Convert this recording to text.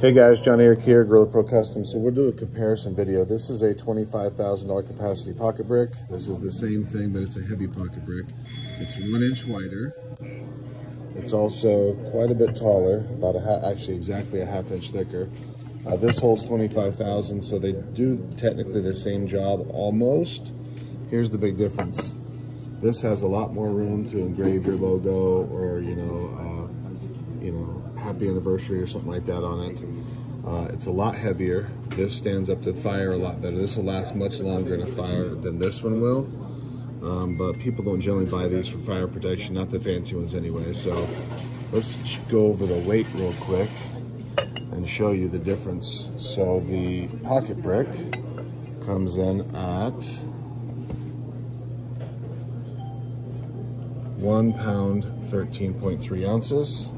Hey guys, John Eric here, Gorilla Pro Custom. So we'll do a comparison video. This is a $25,000 capacity pocket brick. This is the same thing, but it's a heavy pocket brick. It's one inch wider. It's also quite a bit taller, about a half, actually exactly a half inch thicker. Uh, this holds 25,000, so they do technically the same job almost. Here's the big difference. This has a lot more room to engrave your logo or, you know, you know, happy anniversary or something like that on it. Uh, it's a lot heavier. This stands up to fire a lot better. This will last much longer in a fire than this one will. Um, but people don't generally buy these for fire protection, not the fancy ones anyway. So let's go over the weight real quick and show you the difference. So the pocket brick comes in at one pound, 13.3 ounces.